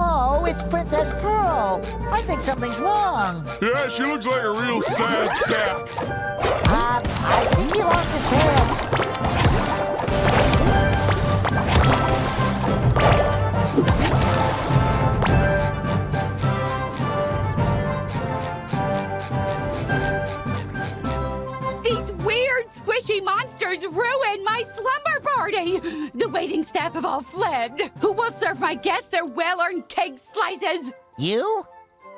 Oh, it's Princess Pearl. I think something's wrong. Yeah, she looks like a real sad sap. Uh, I think he lost his pants. The waiting staff have all fled. Who will serve my guests their well-earned cake slices? You?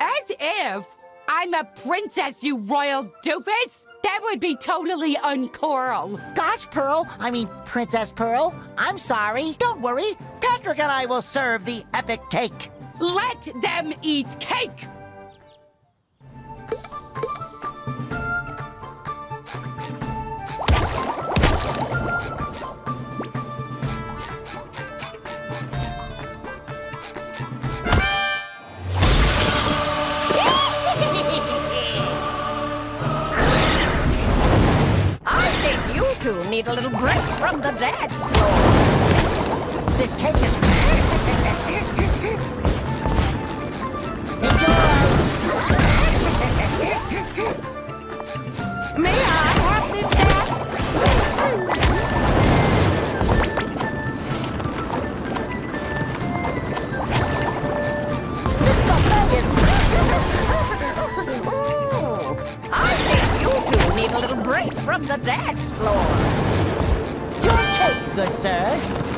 As if I'm a princess, you royal doofus! That would be totally uncoral. Gosh, Pearl, I mean Princess Pearl, I'm sorry. Don't worry. Patrick and I will serve the epic cake. Let them eat cake! Need a little break from the dance floor. This cake is. Enjoy! May I have this dance? This buffet is. I think you two need a little break from the dance floor. Good sir.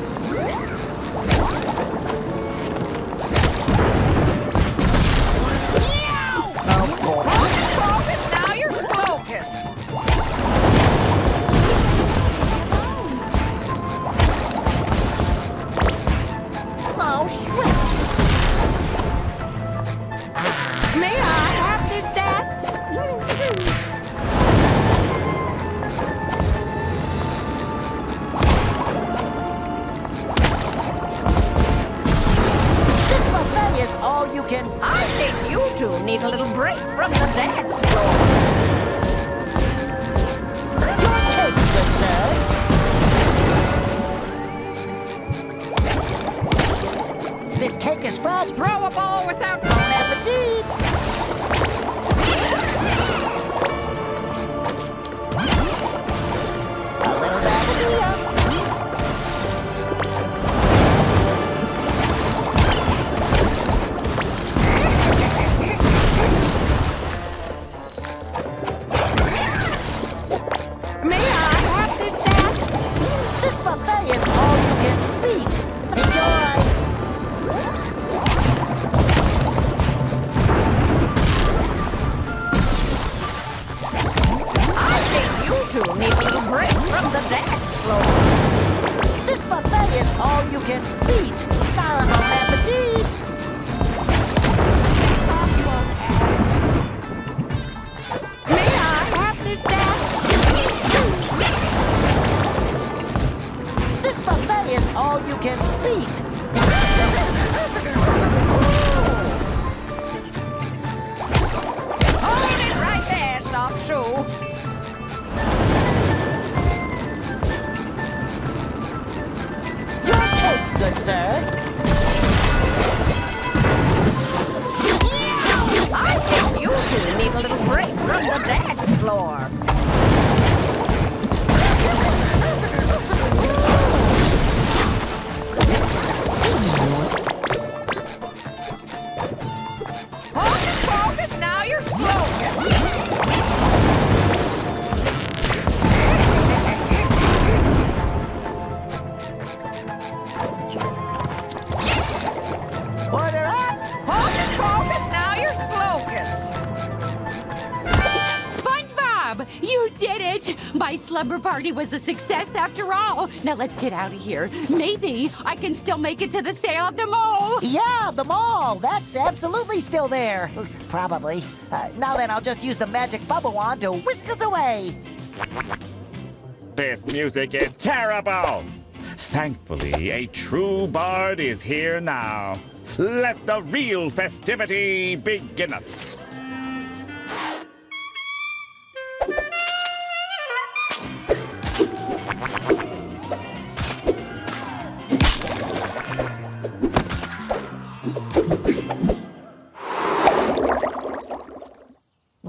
Need a little break from the dance floor. This cake is fragile. Throw a ball without This buffet is all you can beat. Now, sir. SpongeBob! You did it! My slumber party was a success after all. Now let's get out of here. Maybe I can still make it to the sale at the mall. Yeah, the mall. That's absolutely still there. Probably. Uh, now then, I'll just use the magic bubble wand to whisk us away. This music is terrible! Thankfully, a true bard is here now. Let the real festivity beginneth.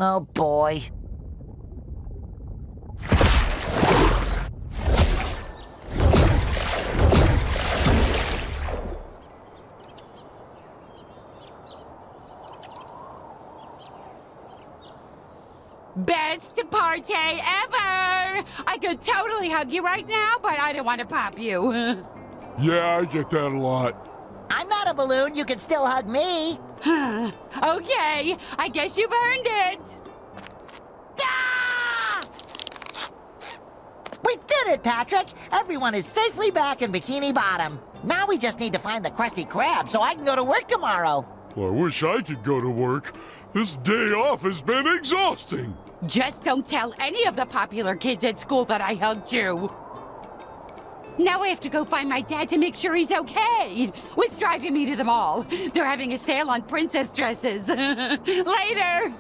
Oh boy. Best party ever! I could totally hug you right now, but I don't want to pop you. Yeah, I get that a lot. I'm not a balloon. You can still hug me. okay, I guess you've earned it. Ah! We did it, Patrick! Everyone is safely back in Bikini Bottom. Now we just need to find the Krusty Krab so I can go to work tomorrow. Well, I wish I could go to work. This day off has been exhausting. Just don't tell any of the popular kids at school that I hugged you. Now I have to go find my dad to make sure he's okay. What's driving me to the mall? They're having a sale on princess dresses. Later!